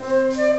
Música